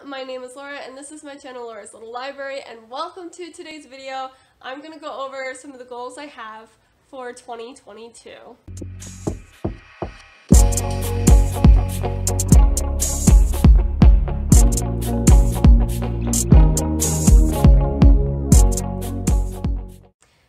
my name is Laura and this is my channel Laura's Little Library and welcome to today's video. I'm going to go over some of the goals I have for 2022.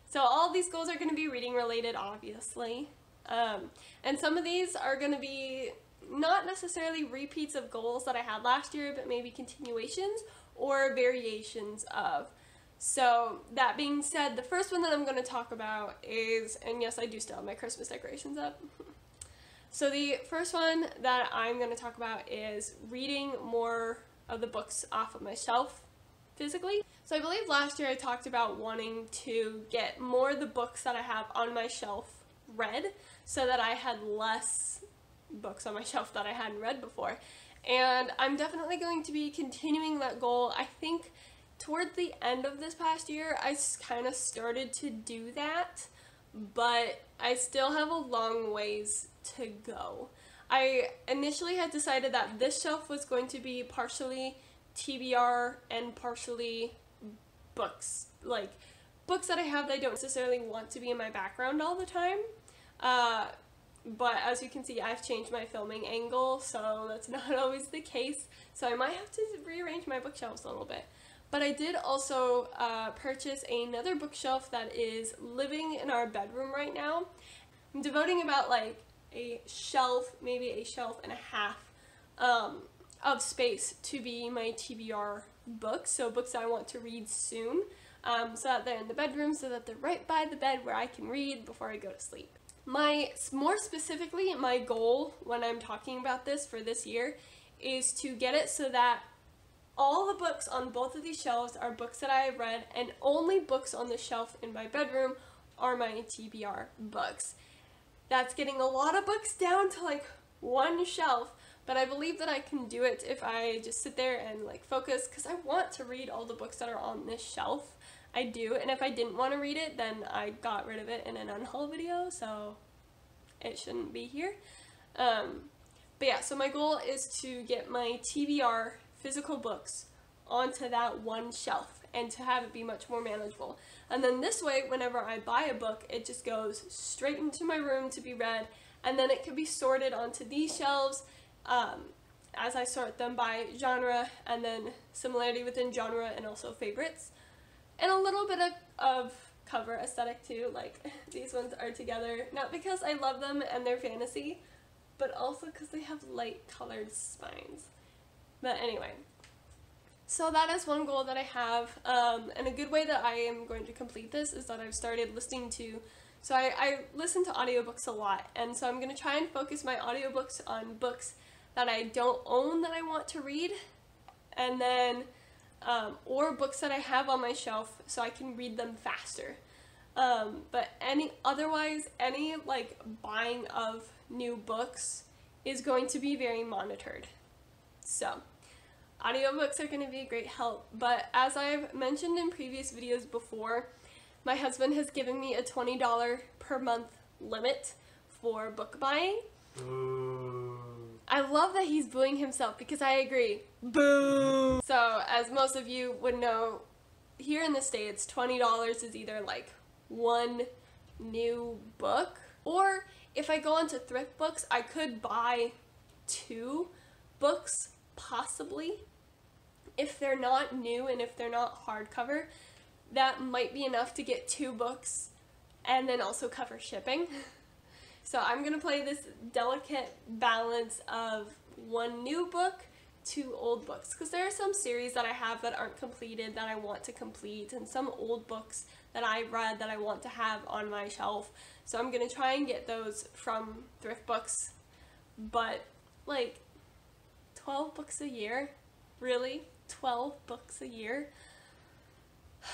So all these goals are going to be reading related obviously. Um, and some of these are going to be not necessarily repeats of goals that I had last year, but maybe continuations or variations of. So, that being said, the first one that I'm going to talk about is, and yes, I do still have my Christmas decorations up. so, the first one that I'm going to talk about is reading more of the books off of my shelf physically. So, I believe last year I talked about wanting to get more of the books that I have on my shelf read so that I had less books on my shelf that I hadn't read before. And I'm definitely going to be continuing that goal. I think toward the end of this past year, I kind of started to do that, but I still have a long ways to go. I initially had decided that this shelf was going to be partially TBR and partially books. Like, books that I have that I don't necessarily want to be in my background all the time. Uh, but as you can see, I've changed my filming angle, so that's not always the case. So I might have to rearrange my bookshelves a little bit. But I did also uh, purchase another bookshelf that is living in our bedroom right now. I'm devoting about like a shelf, maybe a shelf and a half um, of space to be my TBR books, so books I want to read soon. Um, so that they're in the bedroom, so that they're right by the bed where I can read before I go to sleep. My, more specifically, my goal when I'm talking about this for this year is to get it so that all the books on both of these shelves are books that I have read, and only books on the shelf in my bedroom are my TBR books. That's getting a lot of books down to like one shelf, but I believe that I can do it if I just sit there and like focus because I want to read all the books that are on this shelf. I do, and if I didn't want to read it, then I got rid of it in an unhaul video, so it shouldn't be here. Um, but yeah, so my goal is to get my TBR physical books onto that one shelf and to have it be much more manageable. And then this way, whenever I buy a book, it just goes straight into my room to be read, and then it can be sorted onto these shelves um, as I sort them by genre, and then similarity within genre and also favorites and a little bit of, of cover aesthetic too. Like these ones are together, not because I love them and they're fantasy, but also because they have light colored spines. But anyway, so that is one goal that I have, um, and a good way that I am going to complete this is that I've started listening to, so I, I listen to audiobooks a lot, and so I'm going to try and focus my audiobooks on books that I don't own that I want to read, and then um, or books that I have on my shelf so I can read them faster. Um, but any otherwise, any like buying of new books is going to be very monitored. So, audiobooks are going to be a great help. But as I've mentioned in previous videos before, my husband has given me a $20 per month limit for book buying. I love that he's booing himself because I agree. Boo! So, as most of you would know, here in the States, $20 is either like one new book, or if I go onto thrift books, I could buy two books, possibly. If they're not new and if they're not hardcover, that might be enough to get two books and then also cover shipping. So I'm going to play this delicate balance of one new book, two old books. Because there are some series that I have that aren't completed that I want to complete, and some old books that I read that I want to have on my shelf. So I'm going to try and get those from thrift books. But, like, 12 books a year? Really? 12 books a year?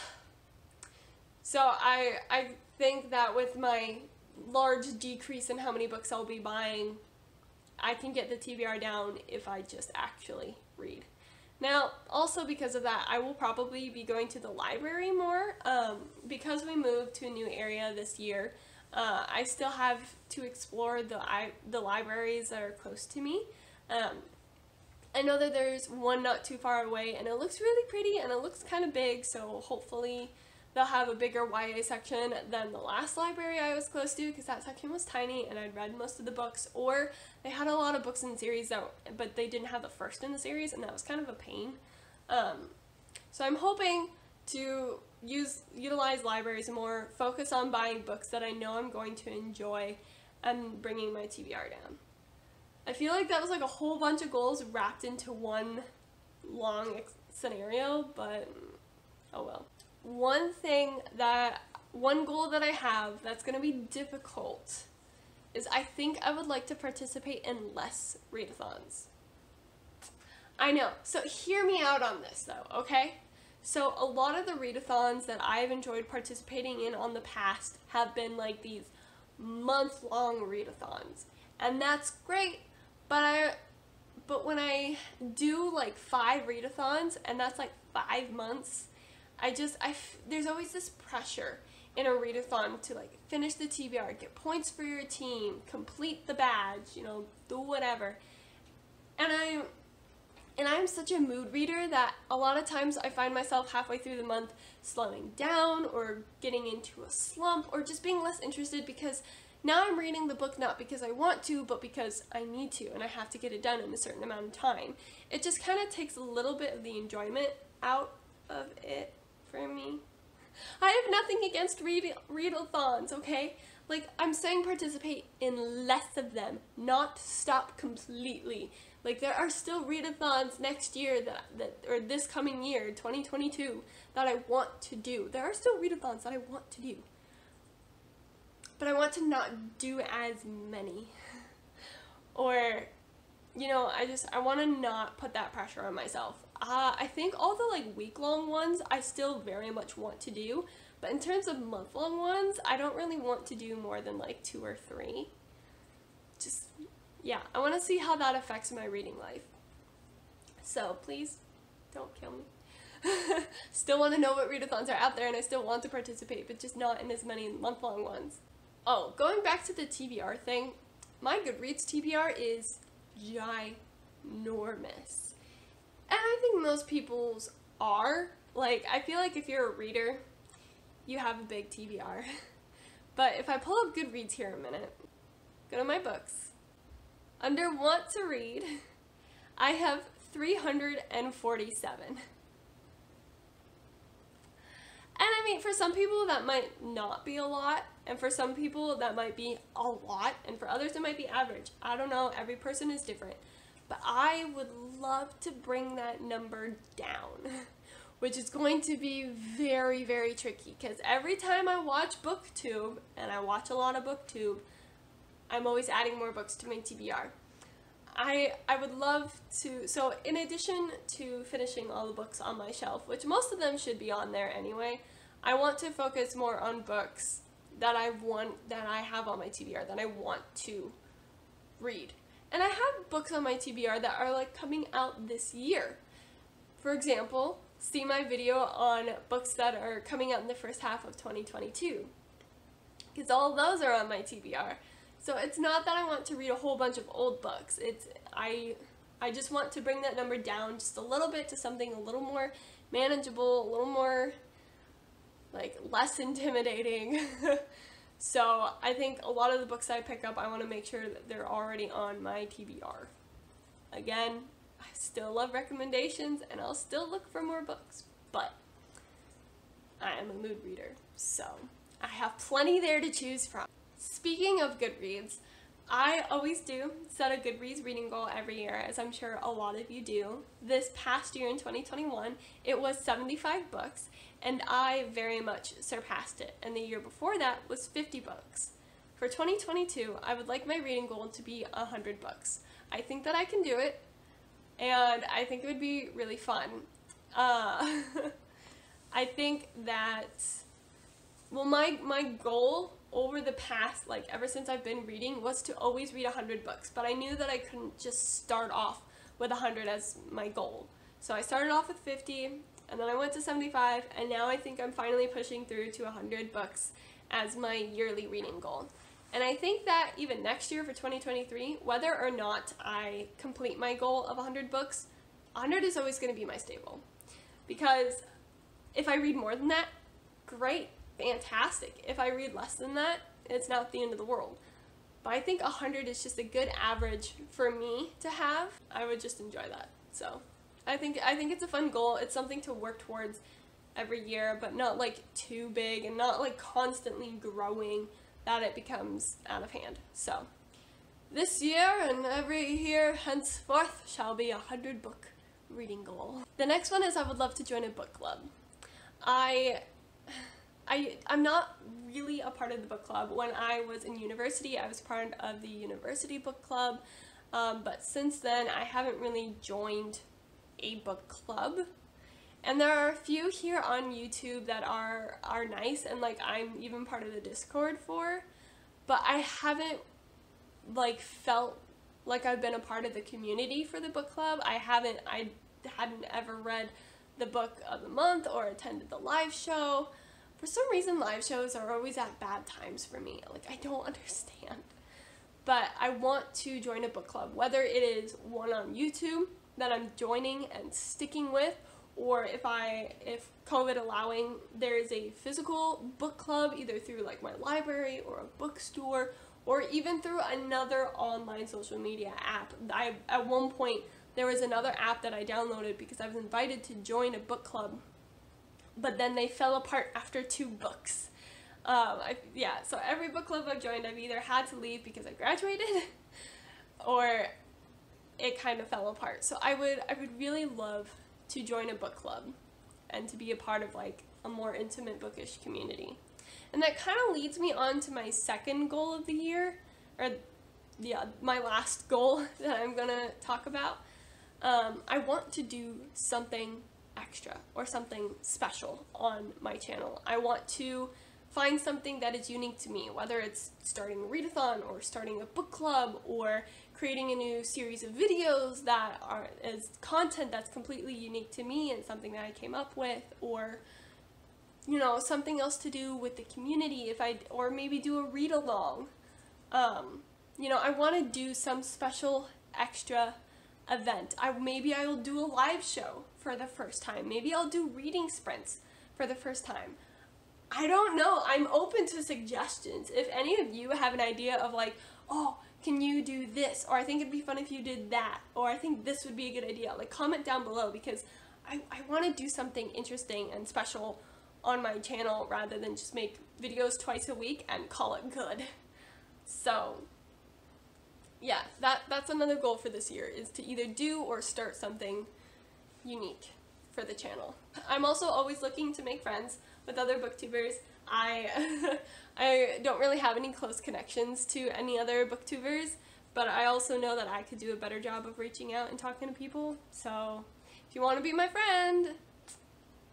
So I I think that with my large decrease in how many books I'll be buying, I can get the TBR down if I just actually read. Now, also because of that, I will probably be going to the library more. Um, because we moved to a new area this year, uh, I still have to explore the, I, the libraries that are close to me. Um, I know that there's one not too far away and it looks really pretty and it looks kind of big, so hopefully they'll have a bigger YA section than the last library I was close to because that section was tiny and I'd read most of the books or they had a lot of books in series that but they didn't have the first in the series and that was kind of a pain. Um, so I'm hoping to use utilize libraries more, focus on buying books that I know I'm going to enjoy and bringing my TBR down. I feel like that was like a whole bunch of goals wrapped into one long scenario, but oh well. One thing that, one goal that I have that's going to be difficult is I think I would like to participate in less readathons. I know. So hear me out on this though, okay? So a lot of the readathons that I've enjoyed participating in on the past have been like these month-long readathons. And that's great, but I but when I do like 5 readathons and that's like 5 months, I just I there's always this pressure in a readathon to like finish the TBR, get points for your team, complete the badge, you know, do whatever. And I and I'm such a mood reader that a lot of times I find myself halfway through the month slowing down or getting into a slump or just being less interested because now I'm reading the book not because I want to, but because I need to and I have to get it done in a certain amount of time. It just kind of takes a little bit of the enjoyment out of it for me. I have nothing against read readathons, okay? Like, I'm saying participate in less of them, not stop completely. Like there are still readathons next year that, that or this coming year, 2022, that I want to do. There are still readathons that I want to do. But I want to not do as many. or you know, I just I want to not put that pressure on myself. Uh, I think all the like week long ones I still very much want to do, but in terms of month long ones, I don't really want to do more than like two or three. Just yeah, I want to see how that affects my reading life. So please don't kill me. still want to know what readathons are out there and I still want to participate, but just not in as many month-long ones. Oh, going back to the TBR thing, my Goodreads TBR is ginormous. And I think most people's are. Like, I feel like if you're a reader, you have a big TBR. but if I pull up Goodreads here a minute, go to my books, under want to read, I have 347. And I mean, for some people that might not be a lot, and for some people that might be a lot, and for others it might be average. I don't know, every person is different. But I would love to bring that number down, which is going to be very, very tricky because every time I watch BookTube, and I watch a lot of BookTube, I'm always adding more books to my TBR. I, I would love to, so in addition to finishing all the books on my shelf, which most of them should be on there anyway, I want to focus more on books that I want, that I have on my TBR, that I want to read. And I have books on my TBR that are like coming out this year. For example, see my video on books that are coming out in the first half of 2022. Because all those are on my TBR. So it's not that I want to read a whole bunch of old books. It's I I just want to bring that number down just a little bit to something a little more manageable, a little more like less intimidating. so I think a lot of the books I pick up, I want to make sure that they're already on my TBR. Again, I still love recommendations and I'll still look for more books, but I am a mood reader, so I have plenty there to choose from. Speaking of Goodreads, I always do set a Goodreads reading goal every year, as I'm sure a lot of you do. This past year in 2021, it was 75 books, and I very much surpassed it. And the year before that was 50 books. For 2022, I would like my reading goal to be 100 books. I think that I can do it, and I think it would be really fun. Uh, I think that, well, my, my goal over the past, like ever since I've been reading, was to always read 100 books. But I knew that I couldn't just start off with 100 as my goal. So I started off with 50, and then I went to 75, and now I think I'm finally pushing through to 100 books as my yearly reading goal. And I think that even next year for 2023, whether or not I complete my goal of 100 books, 100 is always going to be my staple. Because if I read more than that, great, fantastic. If I read less than that, it's not the end of the world. But I think 100 is just a good average for me to have. I would just enjoy that. So I think I think it's a fun goal. It's something to work towards every year, but not like too big and not like constantly growing that it becomes out of hand. So this year and every year henceforth shall be a hundred book reading goal. The next one is I would love to join a book club. I I, I'm not really a part of the book club. When I was in university, I was part of the university book club, um, but since then I haven't really joined a book club. And there are a few here on YouTube that are are nice and like I'm even part of the Discord for, but I haven't like felt like I've been a part of the community for the book club. I haven't I hadn't ever read the book of the month or attended the live show. For some reason live shows are always at bad times for me. Like I don't understand. But I want to join a book club, whether it is one on YouTube that I'm joining and sticking with or if I if COVID allowing there is a physical book club either through like my library or a bookstore or even through another online social media app. I at one point there was another app that I downloaded because I was invited to join a book club, but then they fell apart after two books. Um, I, yeah, so every book club I've joined, I've either had to leave because I graduated, or it kind of fell apart. So I would I would really love to join a book club and to be a part of like a more intimate bookish community. And that kind of leads me on to my second goal of the year, or yeah, my last goal that I'm gonna talk about. Um, I want to do something extra or something special on my channel. I want to find something that is unique to me, whether it's starting a readathon or starting a book club or creating a new series of videos that are is content that's completely unique to me and something that I came up with or you know something else to do with the community if I or maybe do a read along um, you know I want to do some special extra event. I maybe I will do a live show for the first time. Maybe I'll do reading sprints for the first time I don't know I'm open to suggestions if any of you have an idea of like oh can you do this? Or I think it'd be fun if you did that. Or I think this would be a good idea. Like comment down below because I, I want to do something interesting and special on my channel rather than just make videos twice a week and call it good. So yeah, that, that's another goal for this year is to either do or start something unique for the channel. I'm also always looking to make friends with other booktubers. I I don't really have any close connections to any other booktubers, but I also know that I could do a better job of reaching out and talking to people. So if you want to be my friend,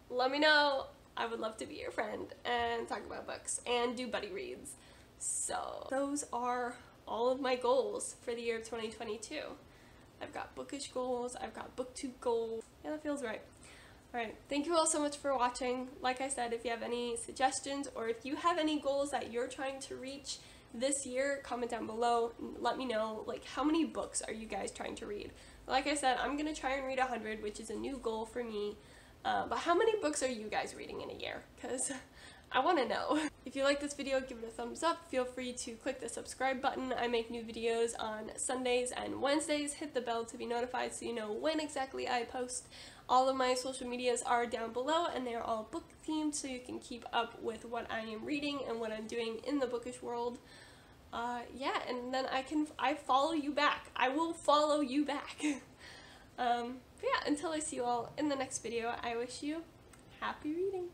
let me know. I would love to be your friend and talk about books and do buddy reads. So those are all of my goals for the year of 2022. I've got bookish goals, I've got booktube goals. Yeah, that feels right. Alright, thank you all so much for watching. Like I said, if you have any suggestions or if you have any goals that you're trying to reach this year, comment down below. Let me know, like, how many books are you guys trying to read? Like I said, I'm going to try and read 100, which is a new goal for me. Uh, but how many books are you guys reading in a year? Because I want to know. If you like this video, give it a thumbs up. Feel free to click the subscribe button. I make new videos on Sundays and Wednesdays. Hit the bell to be notified so you know when exactly I post. All of my social medias are down below and they're all book themed so you can keep up with what I am reading and what I'm doing in the bookish world. Uh, yeah, and then I can, I follow you back. I will follow you back. um, yeah, until I see you all in the next video, I wish you happy reading.